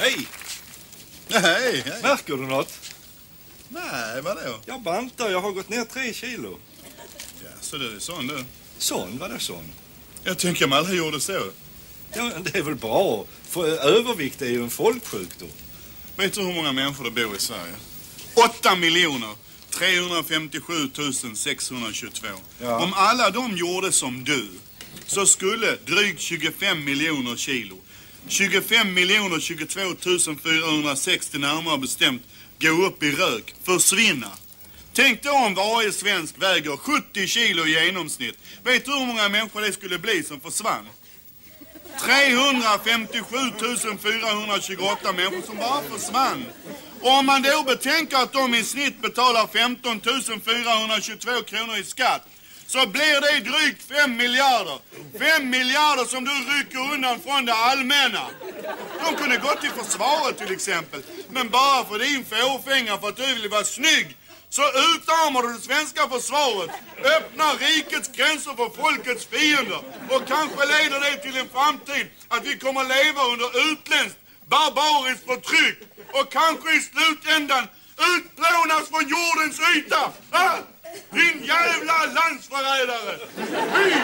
Hej! Hej, hej. Märker du något? Nej, vadå? Jag bantar, jag har gått ner tre kilo. Ja, så du är sån du. Sån, vadå sån? Jag tänker man aldrig gjorde så. Ja, det är väl bra. För övervikt är ju en folksjukdom. Vet du hur många människor det bor i Sverige? 8 miljoner 357 622. Ja. Om alla de gjorde som du så skulle drygt 25 miljoner kilo 25 miljoner 22 460 närmare bestämt gå upp i rök, försvinna. Tänk då om varje svensk väger 70 kilo i genomsnitt. Vet du hur många människor det skulle bli som försvann? 357 428 människor som bara försvann. Och om man då betänker att de i snitt betalar 15 422 kronor i skatt så blir det drygt 5 miljarder. 5 miljarder som du rycker undan från det allmänna. De kunde gått till försvaret till exempel. Men bara för din fåfänga för att du vill vara snygg så utarmar du det svenska försvaret, öppnar rikets gränser för folkets fiender och kanske leder det till en framtid att vi kommer leva under utländskt barbariskt förtryck och kanske i slutändan utplånas från jordens yta. Ah! konuşma gayrı. Hey!